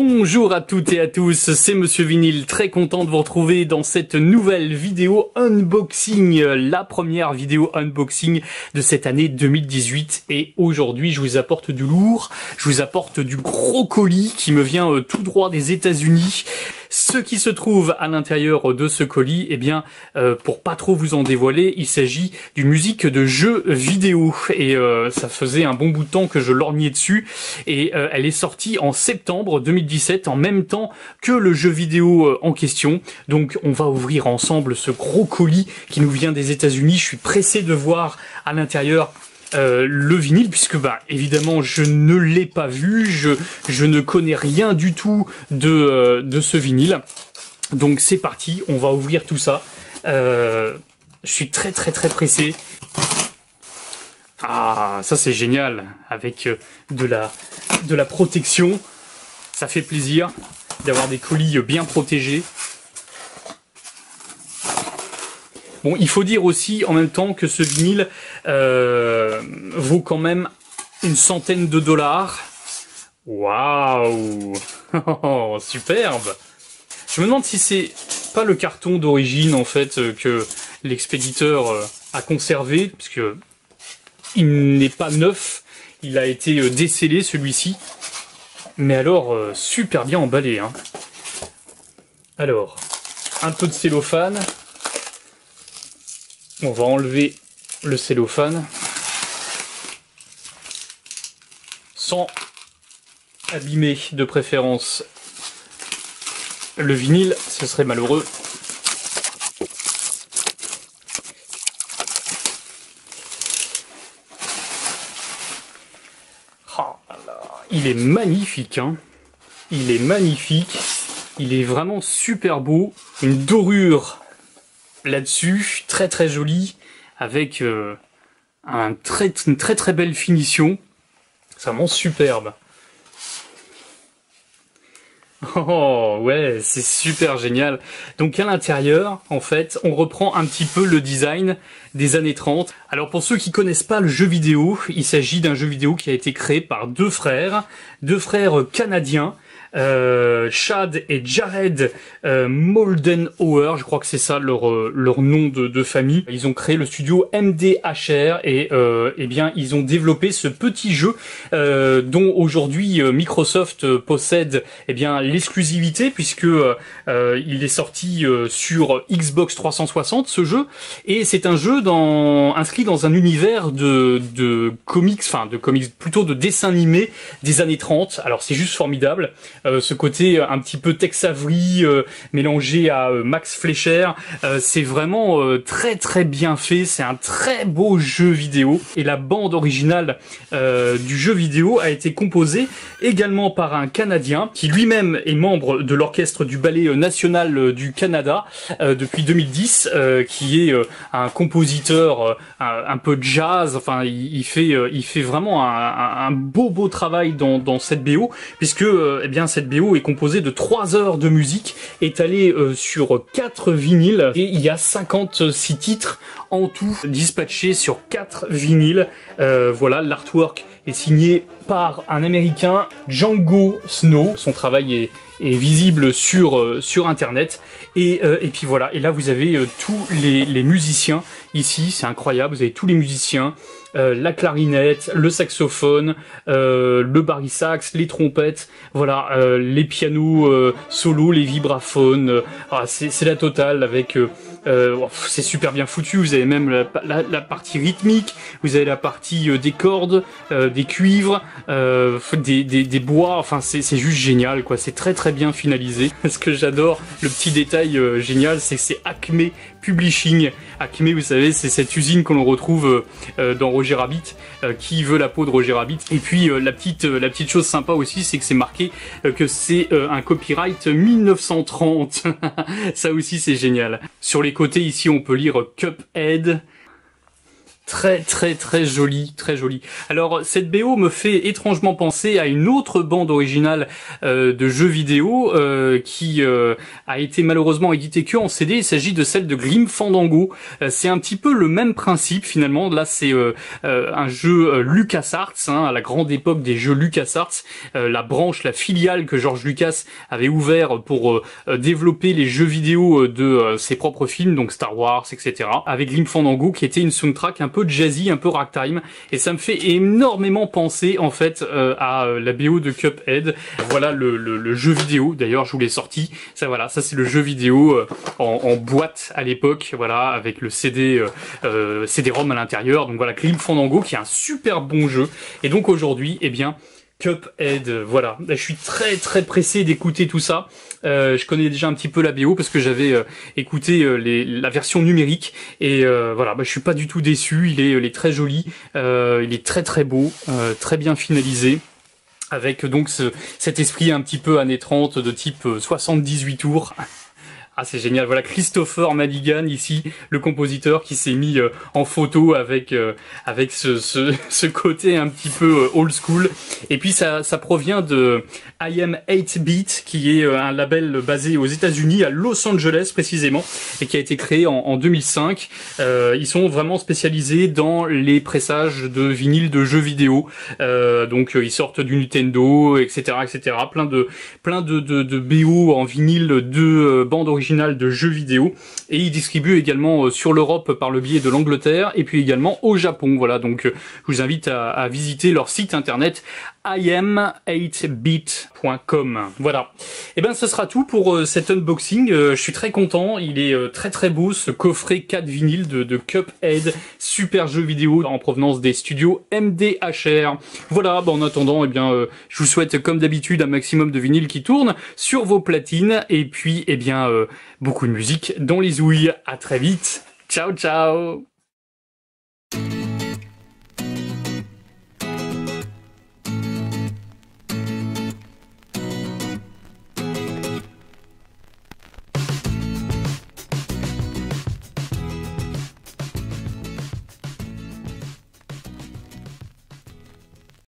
Bonjour à toutes et à tous, c'est Monsieur Vinyl, très content de vous retrouver dans cette nouvelle vidéo unboxing, la première vidéo unboxing de cette année 2018 et aujourd'hui je vous apporte du lourd, je vous apporte du gros colis qui me vient euh, tout droit des États-Unis. Ce qui se trouve à l'intérieur de ce colis, eh bien, euh, pour pas trop vous en dévoiler, il s'agit d'une musique de jeu vidéo. Et euh, ça faisait un bon bout de temps que je lorgnais dessus. Et euh, elle est sortie en septembre 2017, en même temps que le jeu vidéo en question. Donc on va ouvrir ensemble ce gros colis qui nous vient des États-Unis. Je suis pressé de voir à l'intérieur euh, le vinyle puisque bah évidemment je ne l'ai pas vu, je, ne connais rien du tout de, euh, de ce vinyle. Donc c'est parti, on va ouvrir tout ça. Euh, je suis très très très pressé. Ah, ça c'est génial avec de la de la protection. Ça fait plaisir d'avoir des colis bien protégés. Bon, il faut dire aussi en même temps que ce vinyle euh, vaut quand même une centaine de dollars. Waouh Superbe Je me demande si c'est pas le carton d'origine en fait euh, que l'expéditeur euh, a conservé, puisque il n'est pas neuf, il a été décellé celui-ci. Mais alors, super bien emballé. Hein. Alors, un peu de cellophane, on va enlever le cellophane. Sans abîmer de préférence le vinyle, ce serait malheureux. Oh il est magnifique, hein. Il est magnifique, il est vraiment super beau, une dorure là-dessus, très très joli, avec euh, une très très belle finition. C'est vraiment superbe. Oh ouais, c'est super génial. Donc à l'intérieur, en fait, on reprend un petit peu le design des années 30. Alors pour ceux qui connaissent pas le jeu vidéo, il s'agit d'un jeu vidéo qui a été créé par deux frères, deux frères canadiens euh, Chad et Jared euh, je crois que c'est ça leur euh, leur nom de, de, famille. Ils ont créé le studio MDHR et euh, eh bien ils ont développé ce petit jeu euh, dont aujourd'hui Microsoft possède eh bien l'exclusivité puisque il est sorti sur Xbox 360 ce jeu et c'est un jeu dans inscrit dans un univers de de comics, enfin de comics plutôt de dessins animés des années 30. Alors c'est juste formidable. Euh, ce côté un petit peu Tex Avery euh, mélangé à euh, Max Fleischer. c'est vraiment très très bien fait. C'est un très beau jeu vidéo et la bande originale du jeu vidéo a été composée également par un Canadien qui lui-même est membre de l'orchestre du ballet national du Canada depuis 2010, qui est un compositeur un, peu jazz. Enfin, il, fait il fait vraiment un, un, beau beau travail dans, dans cette BO puisque eh bien cette BO est composée de 3 heures de musique étalée euh, sur 4 vinyles. Et il y a 56 titres en tout dispatchés sur 4 vinyles. Euh, voilà, l'artwork est signé par un américain, Django Snow. Son travail est, est visible sur, euh, sur internet. Et, euh, et puis voilà, et là vous avez euh, tous les, les musiciens ici, c'est incroyable, vous avez tous les musiciens, la clarinette, le saxophone, le barysax, les trompettes, voilà, les pianos solo, les vibraphones, ah, c'est la totale avec euh, c'est super bien foutu. Vous avez même la, partie rythmique, vous avez la partie euh, des cordes, euh, des cuivres, des, des, bois. Enfin, c'est juste génial, quoi. C'est très très bien finalisé. Ce que j'adore, le petit détail génial, c'est que c'est Acme Publishing. Acme, vous savez, c'est cette usine qu'on retrouve dans Roger Rabbit, qui veut la peau de Roger Rabbit. Et puis la petite la petite chose sympa aussi, c'est que c'est marqué que c'est un copyright 1930. Ça aussi, c'est génial. Sur les côté ici, on peut lire Cuphead. Très très très joli, très joli. Alors cette BO me fait étrangement penser à une autre bande originale euh, de jeux vidéo euh, qui euh, a été malheureusement éditée que en CD. Il s'agit de celle de Grim Fandango. c'est un petit peu le même principe finalement. Là c'est un jeu LucasArts, hein, à la grande époque des jeux LucasArts, la branche, la filiale que George Lucas avait ouvert pour développer les jeux vidéo de ses propres films, donc Star Wars, etc. Avec Grim Fandango qui était une soundtrack un peu jazzy, un peu ragtime, et ça me fait énormément penser en fait euh, à euh, la BO de Cuphead. Voilà le, le, jeu vidéo. D'ailleurs, je vous l'ai sorti. Ça voilà, ça c'est le jeu vidéo euh, en, boîte à l'époque, voilà, avec le CD CD-ROM à l'intérieur. Donc voilà, Grim Fandango qui est un super bon jeu. Et donc aujourd'hui, eh bien Cuphead, voilà. Je suis très très pressé d'écouter tout ça. Euh, je connais déjà un petit peu la BO parce que j'avais euh, écouté euh, la version numérique et voilà, bah, je suis pas du tout déçu. Il est, très joli, il est très très beau, très bien finalisé avec donc ce, cet esprit un petit peu années 30 de type 78 tours. Ah, c'est génial. Voilà Christopher Madigan ici, le compositeur qui s'est mis euh, en photo avec euh, avec ce, ce, ce, côté un petit peu euh, old school. Et puis ça, ça provient de I Am 8 Beat, qui est un label basé aux États-Unis, à Los Angeles précisément, et qui a été créé en, en 2005. ils sont vraiment spécialisés dans les pressages de vinyle de jeux vidéo. donc ils sortent du Nintendo, etc., etc. Plein de plein de, de, de BO en vinyle de bandes originales de jeux vidéo et il distribue également euh, sur l'Europe par le biais de l'Angleterre et puis également au Japon. Voilà, donc euh, je vous invite à, visiter leur site internet im8bit.com. Voilà. Et eh ben ce sera tout pour euh, cet unboxing. je suis très content, il est très très beau ce coffret 4 vinyle de, Cuphead, super jeu vidéo en provenance des studios MDHR. Voilà, en attendant, eh bien je vous souhaite comme d'habitude un maximum de vinyle qui tourne sur vos platines et puis eh bien beaucoup de musique dans les ouilles. À très vite. Ciao ciao